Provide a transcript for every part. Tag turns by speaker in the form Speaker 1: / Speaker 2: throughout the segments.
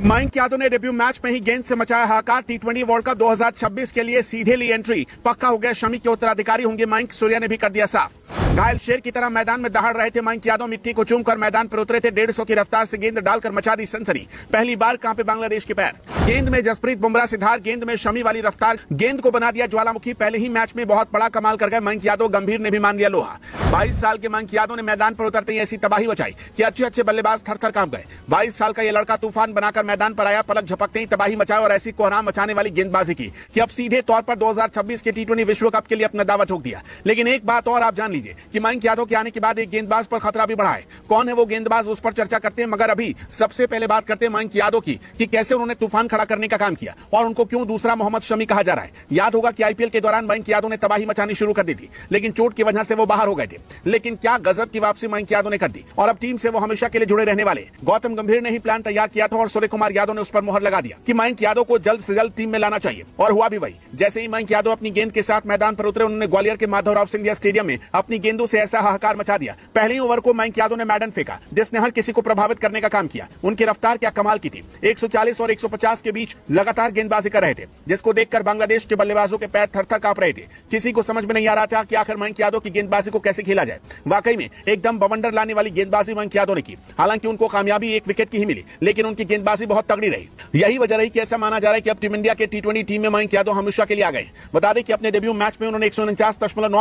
Speaker 1: मयंक यादव ने debut match में ही गेंद से मचाया हाकार टी ट्वेंटी वर्ल्ड कप 2026 के लिए सीधे ली एंट्री पक्का हो गया शमी के उत्तराधिकारी होंगे माइंक सूर्या ने भी कर दिया साफ़। घायल शेर की तरह मैदान में दहाड़ रहे थे माइंक यादव। मिट्टी को चूमकर मैदान पर उतरे थे। डेढ़ सौ की रफ्तार से गेंद डालकर मचा दी सनसनी। पहली बार कांपे बांग्लादेश के पैर? गेंद में जसप्रीत बुमराह से धार गेंद में शमी वाली रफ्तार। गेंद को बना दिया ज्वालामुखी। पहले ही मैच में बहुत बड़ा कमाल कर गए मयंक यादव। गंभीर ने भी मान लिया लोहा। बाईस साल के मयंक यादव ने मैदान पर उतरते ही ऐसी तबाही बचाई कि अच्छे अच्छे बल्लेबाज थर थर काँप गए। बाईस साल का ये लड़का तूफ़ान बनाकर मैदान पर आया, पलक झपकते ही तबाही मचाए और ऐसी कोहराम मचाने वाली गेंदबाजी की कि अब सीधे तौर पर 2026 के टी विश्व कप के लिए अपना दावा ठोक दिया। लेकिन एक बात और आप जान लीजिए कि मयंक यादव के आने के बाद एक गेंदबाज पर खतरा भी बढ़ा है। कौन है वो गेंदबाज, उस पर चर्चा करते हैं, मगर अभी सबसे पहले बात करते हैं मयंक यादव की कि कैसे उन्होंने तूफ़ान खड़ा करने का काम किया और उनको क्यों दूसरा मोहम्मद शमी कहा जा रहा है? याद होगा कि आईपीएल के दौरान मयंक यादव ने तबाही मचानी शुरू कर दी थी, लेकिन चोट की वजह से वो बाहर हो गए थे। लेकिन क्या गजब की वापसी मयंक यादव ने कर दी? और अब टीम से वो हमेशा के लिए जुड़े रहने वाले गौतम गंभीर ने ही प्लान तैयार किया था और सूर्य कुमार यादव ने उस पर मोहर लगा दिया कि मयंक यादव को जल्द से जल्द टीम में लाना चाहिए। और हुआ भी वही। जैसे ही मयंक यादव अपनी गेंद के साथ मैदान पर उतरे, उन्होंने ग्वालियर के माधवराव सिंधिया स्टेडियम में अपनी गेंदों से ऐसा हाहाकार मचा दिया। पहले ओवर को मयंक यादव ने मैडन फेंका, जिसने हर किसी को प्रभावित करने का काम किया। उनकी रफ्तार क्या कमाल की थी। 140 और 150 के बीच लगातार गेंदबाजी कर रहे थे, जिसको देखकर बांग्लादेश के बल्लेबाजों के पैर थर काँप रहे थे। किसी को समझ में नहीं आ रहा था कि आखिर मयंक यादव की गेंदबाजी को कैसे खेला जाए। वाकई में एकदम बवंडर लाने वाली गेंदबाजी मयंक यादव ने की। हालाँकि उनको कामयाबी एक विकेट की ही मिली, लेकिन उनकी गेंदबाजी बहुत तगड़ी रही। यही वजह रही कि ऐसा माना जा रहा है कि अब टीम इंडिया के टी टीम में मयंक यादव हमेशा के लिए आ गए बता दें कि अपने डेब्यू मैच में उन्होंने एक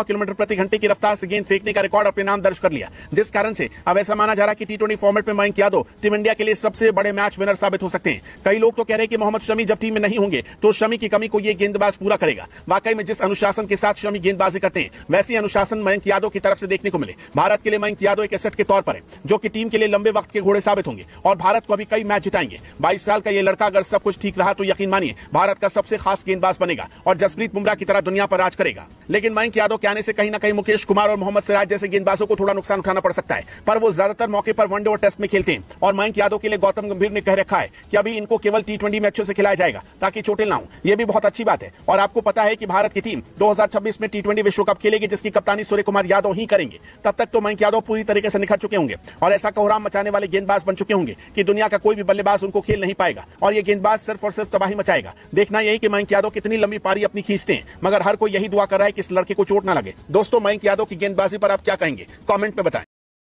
Speaker 1: किलोमीटर प्रति घंटे की रफ्तार से गेंद फेंकने का रिकॉर्ड अपने नाम दर्ज कर लिया। जिस कारण से अब ऐसा माना जा रहा है कि टी फॉर्मेट में मयंक यादव टीम इंडिया के लिए सबसे बड़े मैच विनर साबित हो सकते हैं। कई लोग तो कह रहे हैं कि मोहम्मद शमी जब टीम में नहीं होंगे तो शमी की कमी को ये गेंदबाज पूरा करेगा। वाकई में जिस अनुशासन के साथ शमी गेंदबाजी करते हैं, वैसी अनुशासन मयंक यादव की तरफ़ से देखने को मिले। भारत के लिए मयंक यादव एक एसेट के तौर पर है, जो कि टीम के लिए लंबे वक्त के घोड़े साबित होंगे। और भारत को अभी कई मैच जिताएँगे। बाईस साल का ये लड़का अगर सब कुछ ठीक रहा तो यकीन मानिए, भारत का सबसे खास गेंदबाज बनेगा और जसप्रीत बुमराह की तरह दुनिया पर राज करेगा। लेकिन मयंक यादव के आने से कहीं ना कहीं मुकेश कुमार और मोहम्मद सिराज जैसे गेंदबाजों को थोड़ा नुकसान उठाना पड़ सकता है। पर वो ज़्यादातर मौके पर वनडे और टेस्ट में खेलते हैं। और मयंक यादव के लिए गौतम गंभीर ने कह रखा है कि अभी इनको केवल टी ट्वेंटी में अच्छे से खिलाया जाएगा, ताकि चोटें ना हो। यह भी बहुत अच्छी बात है। और आपको पता है कि भारत की टीम 2026 में टी विश्व कप खेलेगी, जिसकी कप्तानी सूर्य कुमार यादव ही करेंगे। तब तक तो मयंक यादव पूरी तरीके से निखर चुके होंगे। और ऐसा कोहराम मचाने वाले गेंदबाज बन चुके होंगे कि दुनिया का कोई भी बल्लेबाज उनको खेल नहीं पाएगा। और ये गेंदबाज सिर्फ़ और सिर्फ़ तबाही मचाएगा। देखना यही कि मयंक यादव कितनी लंबी पारी अपनी खींचते हैं, मगर हर कोई यही दुआ कर रहा है कि इस लड़के को चोट ना लगे। दोस्तों, मयंक यादव की गेंदबाजी पर आप क्या कहेंगे? कॉमेंट में बताएँ।